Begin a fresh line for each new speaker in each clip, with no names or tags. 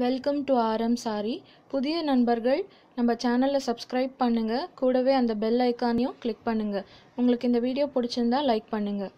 Welcome to RM sorry புதிய நண்பர்கள் நம்ம சேனலை சப்ஸ்கிரைப் பண்ணுங்கள் கூடவே அந்த பெல் ஐக்கானையும் கிளிக் பண்ணுங்கள் உங்களுக்கு இந்த வீடியோ பிடிச்சிருந்தா லைக் பண்ணுங்கள்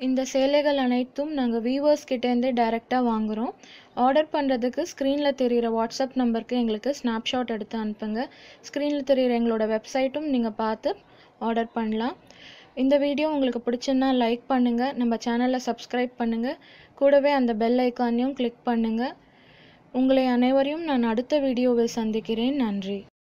இந்த சேலைகள் அனைத்தும் நாங்கள் வியூவர்ஸ் கிட்டேருந்து டைரெக்டாக வாங்குகிறோம் ஆர்டர் பண்ணுறதுக்கு ஸ்க்ரீனில் தெரிகிற வாட்ஸ்அப் நம்பருக்கு எங்களுக்கு ஸ்னாப்ஷாட் எடுத்து அனுப்புங்க. ஸ்க்ரீனில் தெரிகிற எங்களோட வெப்சைட்டும் நீங்கள் பார்த்து ஆர்டர் பண்ணலாம். இந்த வீடியோ உங்களுக்கு பிடிச்சுன்னா லைக் பண்ணுங்கள் நம்ம சேனலை சப்ஸ்கிரைப் பண்ணுங்கள் கூடவே அந்த பெல் ஐக்கானையும் கிளிக் பண்ணுங்கள் உங்களை அனைவரையும் நான் அடுத்த வீடியோவில் சந்திக்கிறேன். நன்றி.